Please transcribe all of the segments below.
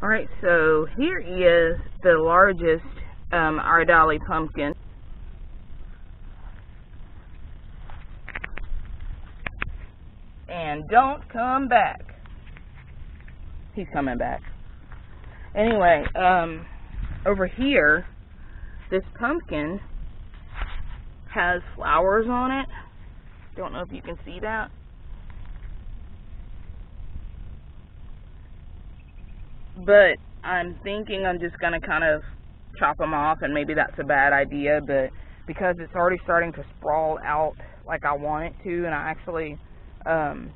Alright, so here is the largest um, Iredale pumpkin. And don't come back. He's coming back. Anyway, um, over here, this pumpkin has flowers on it. Don't know if you can see that. But I'm thinking I'm just going to kind of chop them off, and maybe that's a bad idea, but because it's already starting to sprawl out like I want it to, and I actually, um,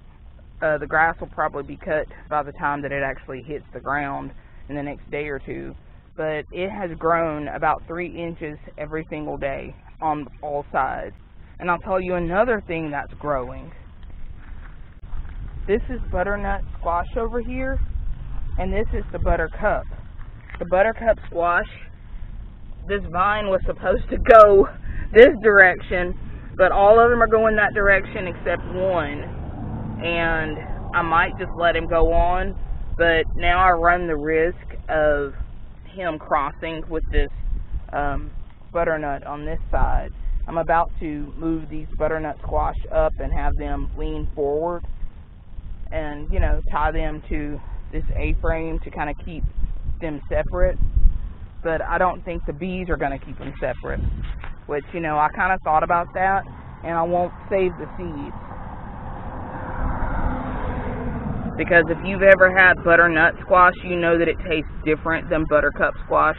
uh, the grass will probably be cut by the time that it actually hits the ground in the next day or two. But it has grown about three inches every single day on all sides. And I'll tell you another thing that's growing. This is butternut squash over here, and this is the buttercup. The buttercup squash, this vine was supposed to go this direction, but all of them are going that direction except one. And I might just let him go on, but now I run the risk of him crossing with this um, butternut on this side. I'm about to move these butternut squash up and have them lean forward and, you know, tie them to this A-frame to kind of keep them separate. But I don't think the bees are going to keep them separate, which, you know, I kind of thought about that, and I won't save the seeds. Because if you've ever had butternut squash, you know that it tastes different than buttercup squash.